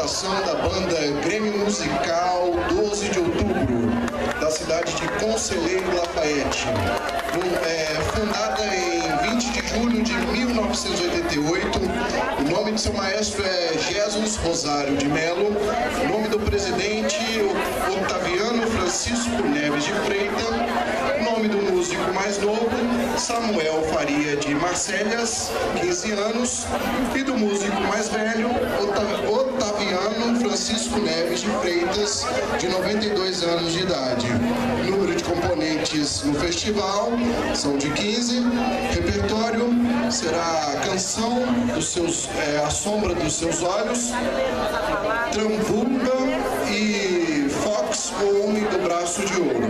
apresentação da banda Grêmio Musical 12 de Outubro, da cidade de Conselheiro Lafayette. É, fundada em 20 de julho de 1988, o nome de seu maestro é Jesus Rosário de Melo, o nome do presidente Otaviano Francisco Neves de Freitas, nome do músico mais novo, Samuel Faria de Marcélias, 15 anos, e do músico mais velho, Otaviano Francisco Neves de Freitas, de 92 anos de idade. Número de componentes no festival são de 15. Repertório será a canção seus, é, A Sombra dos Seus Olhos, Tramvulga e Fox, o Homem do Braço de Ouro.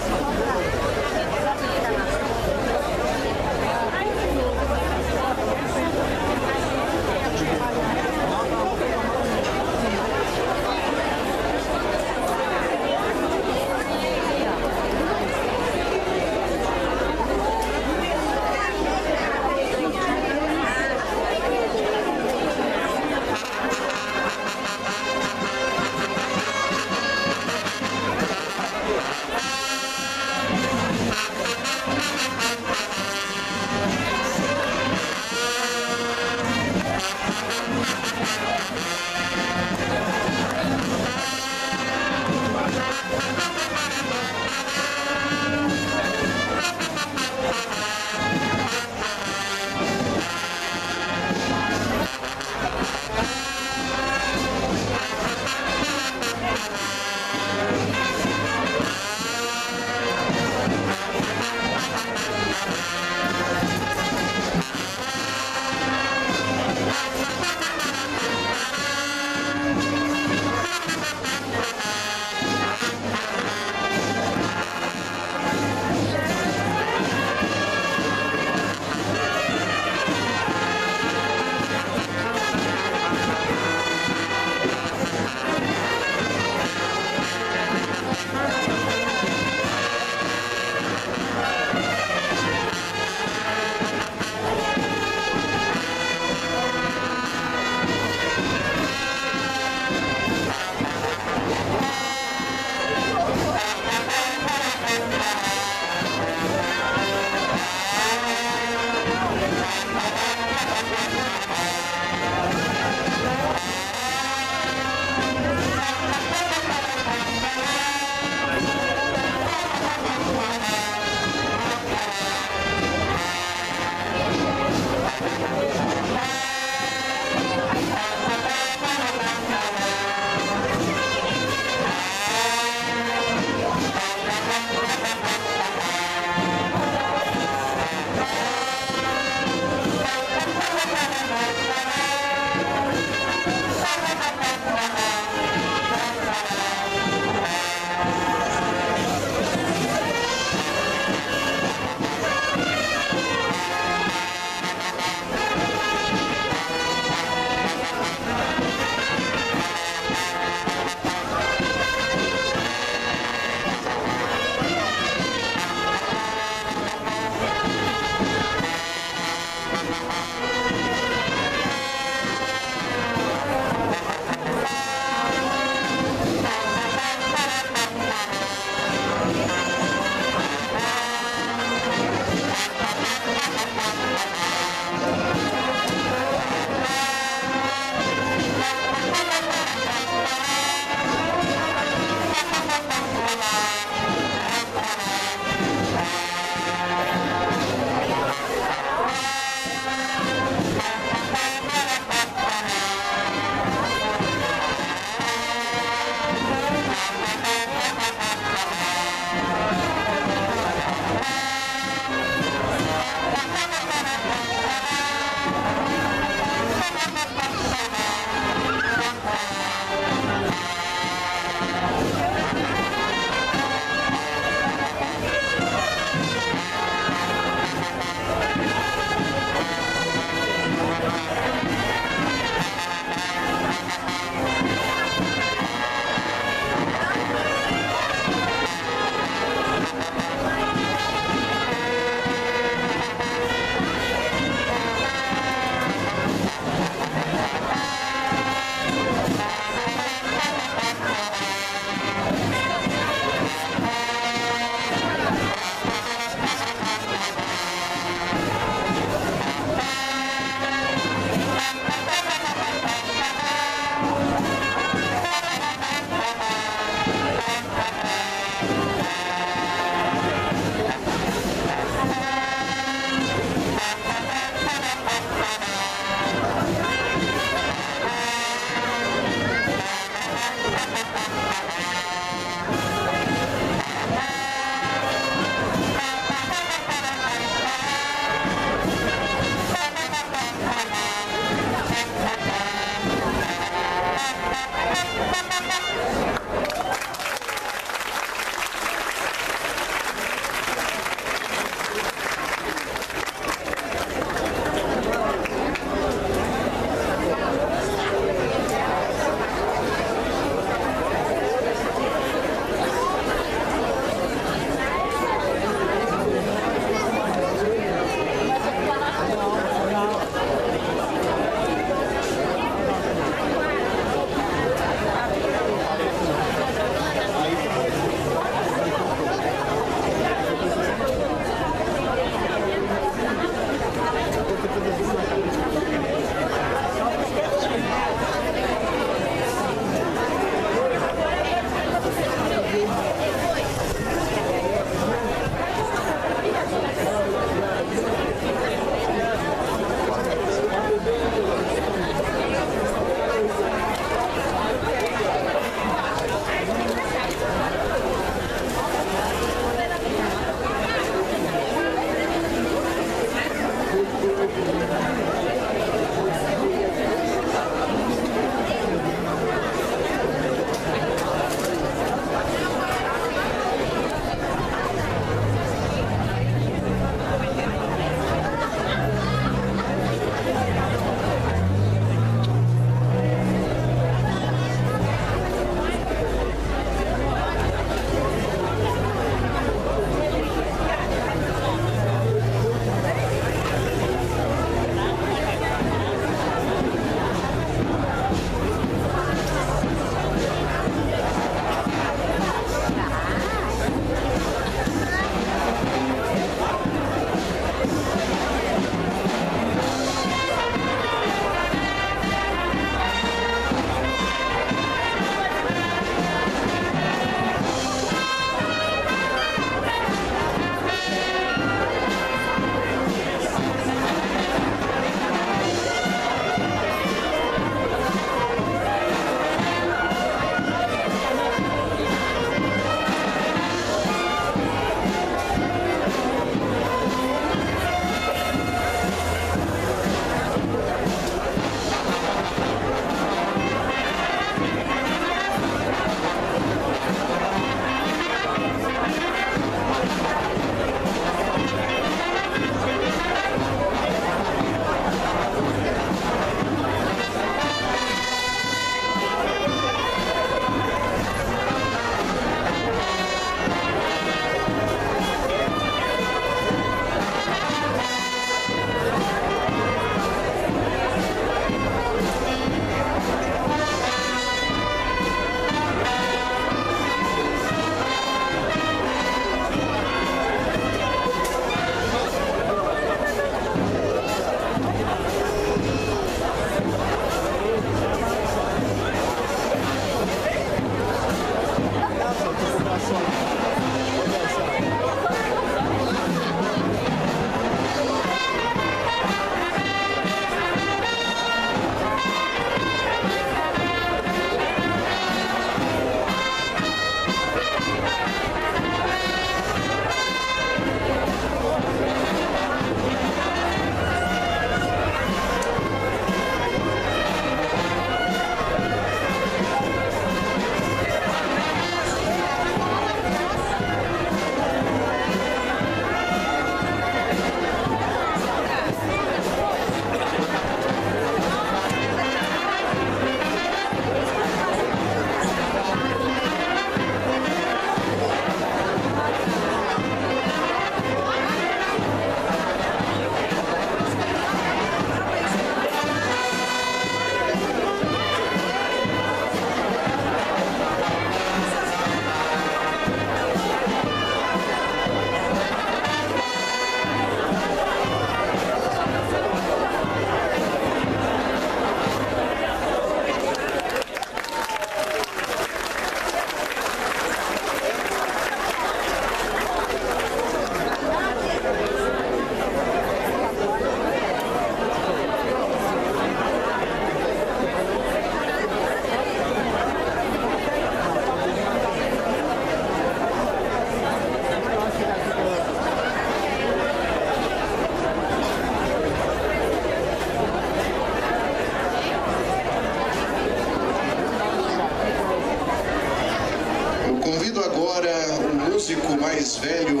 Músico mais velho,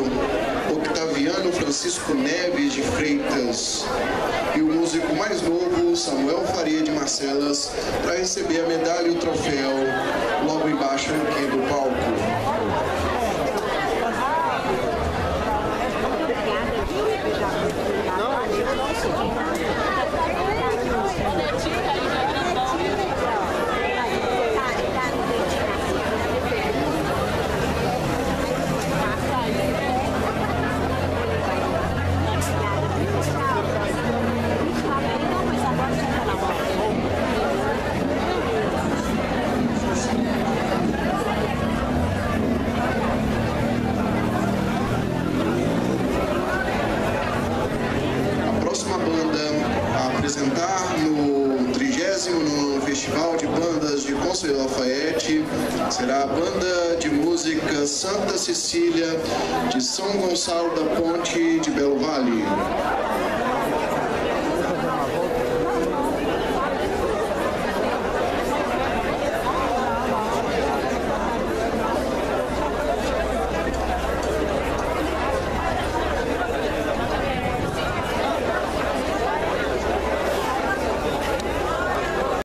Octaviano Francisco Neves de Freitas, e o músico mais novo, Samuel Faria de Marcelas, para receber a medalha e o troféu logo embaixo aqui do palco. Festival de Bandas de Conselho Lafayette será a banda de música Santa Cecília de São Gonçalo da Ponte de Belo Vale.